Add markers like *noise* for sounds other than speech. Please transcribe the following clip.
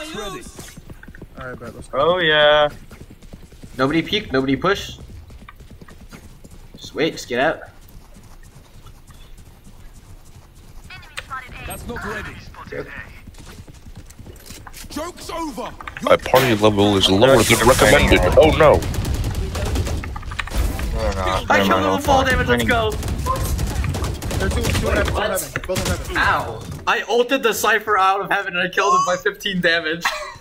Alright, bet. Let's go. Oh yeah. Nobody peek, nobody push. Just wait, just get out. That's not ready. Okay. Joke's over. My party level is lower than recommended. Oh no. I Never killed mind, him with fall fall. damage, let's go! They're two, two in heaven, two in heaven. Both in heaven. Ow! I ulted the Cypher out of heaven and I killed him by 15 damage. *laughs*